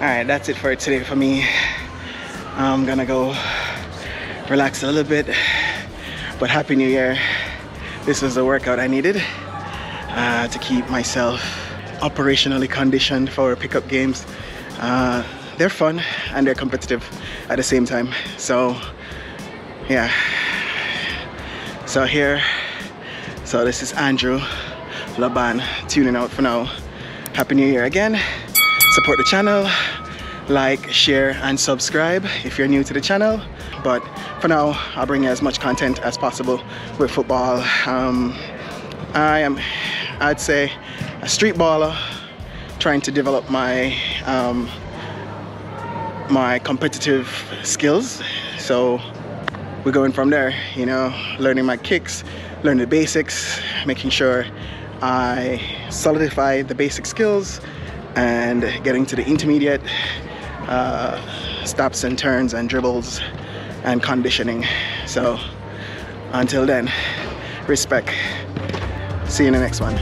all right that's it for today for me. I'm gonna go relax a little bit but happy new year. This was the workout i needed uh, to keep myself operationally conditioned for pickup games. Uh, they're fun and they're competitive at the same time. So yeah. So here so this is andrew lobban tuning out for now. Happy new year again support the channel like share and subscribe if you're new to the channel. But for now i'll bring you as much content as possible with football. Um, i am i'd say a street baller trying to develop my um, my competitive skills. So we're going from there you know learning my kicks learning the basics making sure i solidify the basic skills and getting to the intermediate uh, stops and turns and dribbles and conditioning. So until then, respect. See you in the next one.